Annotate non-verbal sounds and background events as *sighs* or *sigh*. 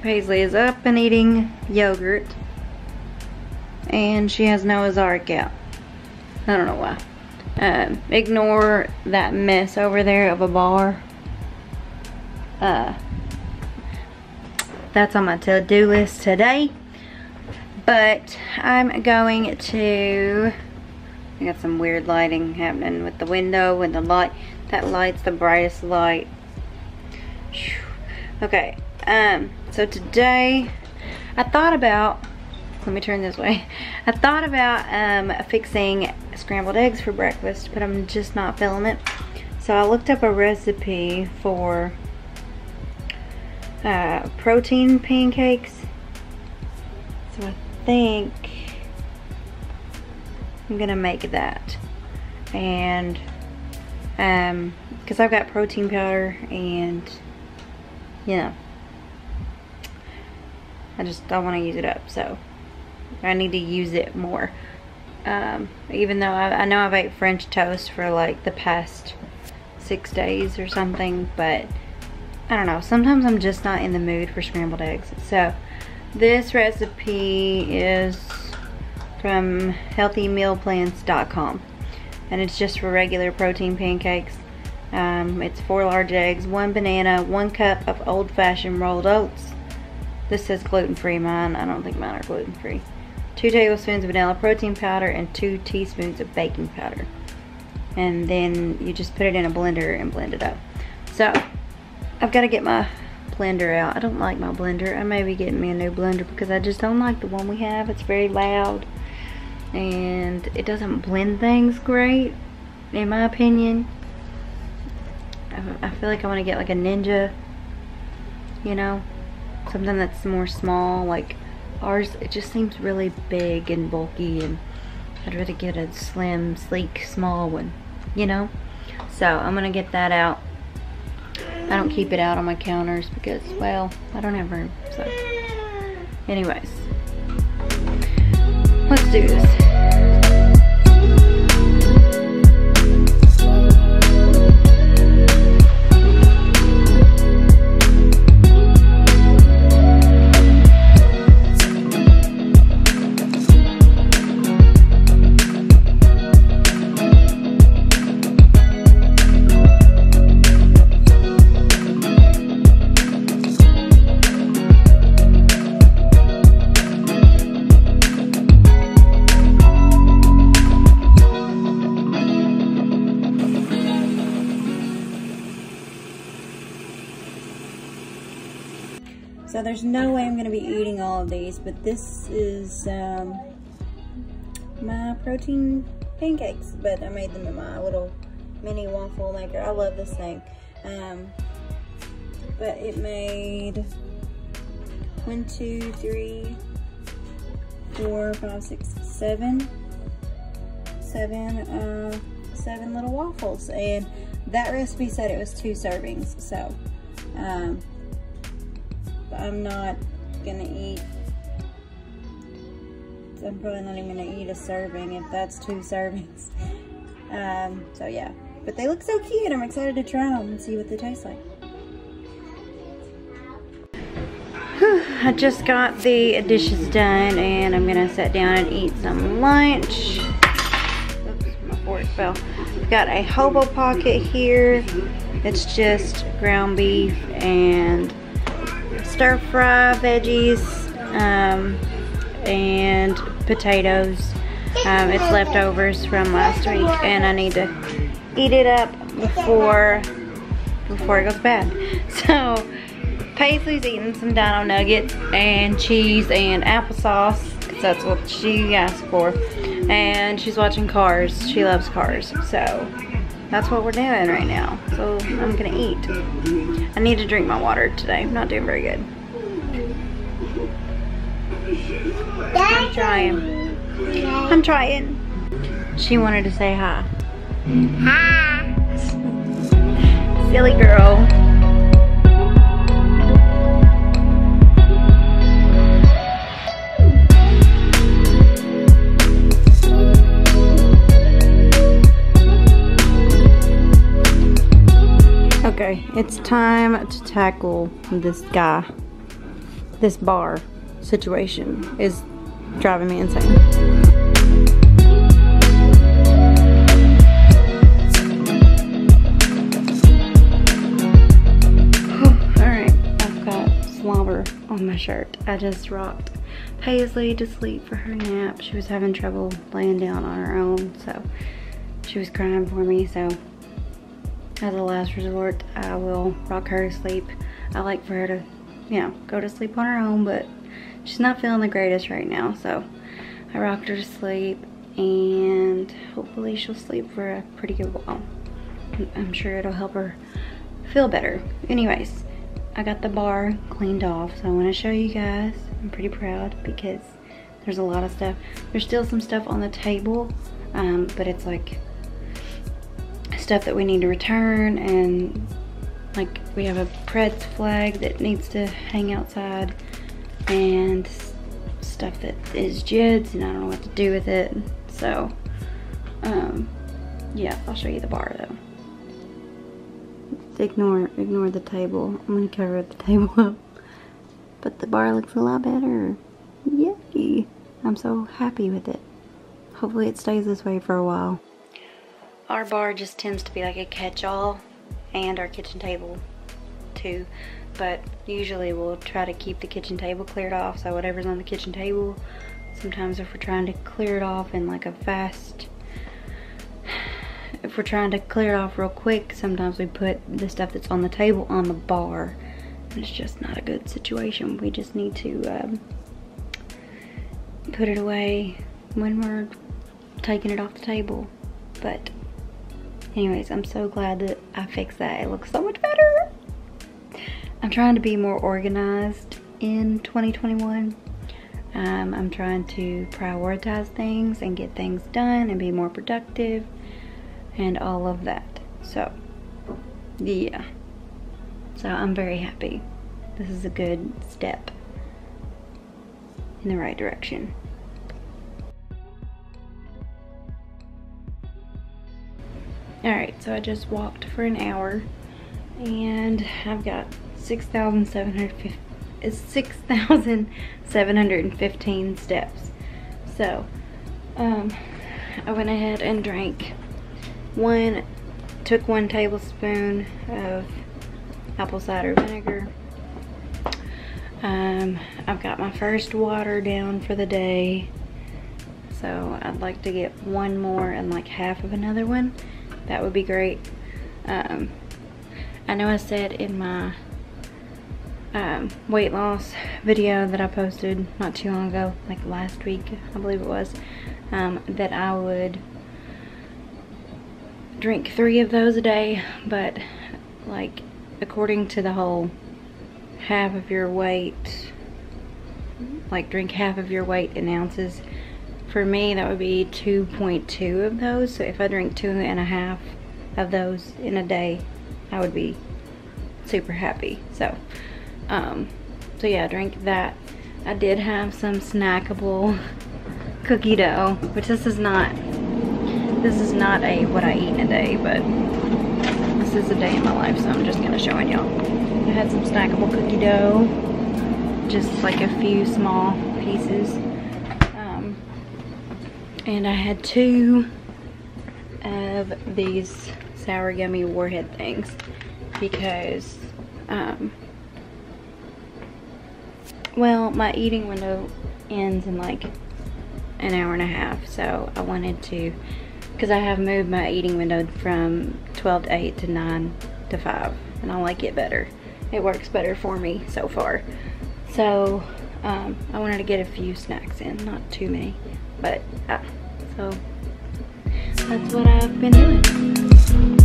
Paisley is up and eating yogurt. And she has Noah's Ark out. I don't know why. Um, ignore that mess over there of a bar. Uh, that's on my to-do list today. But I'm going to... I got some weird lighting happening with the window and the light. That light's the brightest light. Okay, um, so today I thought about, let me turn this way. I thought about um, fixing scrambled eggs for breakfast, but I'm just not feeling it. So I looked up a recipe for uh, protein pancakes. So I think I'm gonna make that. And, um, cause I've got protein powder and, you know, I just don't want to use it up, so I need to use it more. Um, even though I, I know I've ate French toast for like the past six days or something, but I don't know. Sometimes I'm just not in the mood for scrambled eggs. So this recipe is from healthymealplans.com and it's just for regular protein pancakes. Um, it's four large eggs, one banana, one cup of old-fashioned rolled oats, this says gluten-free. Mine, I don't think mine are gluten-free. Two tablespoons of vanilla protein powder and two teaspoons of baking powder. And then you just put it in a blender and blend it up. So, I've got to get my blender out. I don't like my blender. I may be getting me a new blender because I just don't like the one we have. It's very loud. And it doesn't blend things great, in my opinion. I feel like I want to get like a Ninja, you know, something that's more small like ours it just seems really big and bulky and I'd rather get a slim sleek small one you know? So I'm gonna get that out. I don't keep it out on my counters because well I don't have room so. Anyways. Let's do this So there's no way I'm going to be eating all of these, but this is um, my protein pancakes. But I made them in my little mini waffle maker. I love this thing. Um, but it made one, two, three, four, five, six, seven, seven, uh, seven little waffles. And that recipe said it was two servings. So, um, I'm not gonna eat. I'm probably not even gonna eat a serving if that's two *laughs* servings. Um, so yeah. But they look so cute. I'm excited to try them and see what they taste like. *sighs* I just got the dishes done and I'm gonna sit down and eat some lunch. Oops my fork fell. I've got a hobo pocket here. It's just ground beef and stir fry veggies um, and potatoes. Um, it's leftovers from last week and I need to eat it up before before it goes bad. *laughs* So Paisley's eating some dino nuggets and cheese and applesauce because that's what she asked for. And she's watching Cars. She loves Cars. So that's what we're doing right now. So I'm gonna eat. I need to drink my water today. I'm not doing very good. I'm trying. I'm trying. She wanted to say hi. Hi. Silly girl. It's time to tackle this guy. this bar situation is driving me insane. *sighs* Alright, I've got slobber on my shirt. I just rocked Paisley to sleep for her nap. She was having trouble laying down on her own, so she was crying for me. So as a last resort, I will rock her to sleep. I like for her to, you know, go to sleep on her own, but she's not feeling the greatest right now. So I rocked her to sleep and hopefully she'll sleep for a pretty good while. I'm sure it'll help her feel better. Anyways, I got the bar cleaned off, so I want to show you guys. I'm pretty proud because there's a lot of stuff. There's still some stuff on the table, um, but it's like stuff that we need to return and like we have a Preds flag that needs to hang outside and stuff that is Jed's and I don't know what to do with it. So, um, yeah, I'll show you the bar though ignore ignore the table. I'm gonna cover up the table up. But the bar looks a lot better. Yay! I'm so happy with it. Hopefully it stays this way for a while. Our bar just tends to be like a catch-all and our kitchen table too. But usually we'll try to keep the kitchen table cleared off so whatever's on the kitchen table sometimes if we're trying to clear it off in like a fast if we're trying to clear it off real quick, sometimes we put the stuff that's on the table on the bar. And it's just not a good situation. We just need to um, put it away when we're taking it off the table. But anyways, I'm so glad that I fixed that. It looks so much better. I'm trying to be more organized in 2021. Um, I'm trying to prioritize things and get things done and be more productive and all of that. So, yeah. So I'm very happy. This is a good step in the right direction. Alright, so I just walked for an hour and I've got 6,715 steps. So, um, I went ahead and drank one, took one tablespoon of apple cider vinegar. Um, I've got my first water down for the day. So I'd like to get one more and like half of another one. That would be great. Um, I know I said in my um, weight loss video that I posted not too long ago, like last week, I believe it was, um, that I would drink three of those a day, but like according to the whole half of your weight, like drink half of your weight in ounces, for me that would be 2.2 of those. So if I drink two and a half of those in a day, I would be super happy. So, um, so yeah, drink that. I did have some snackable *laughs* cookie dough, which this is not this is not a what I eat in a day, but this is a day in my life, so I'm just gonna showing y'all. I had some snackable cookie dough, just like a few small pieces. And I had two of these sour gummy warhead things because um, well my eating window ends in like an hour and a half so I wanted to because I have moved my eating window from 12 to 8 to 9 to 5 and I like it better. It works better for me so far. So um, I wanted to get a few snacks in, not too many, but yeah so that's what I've been doing.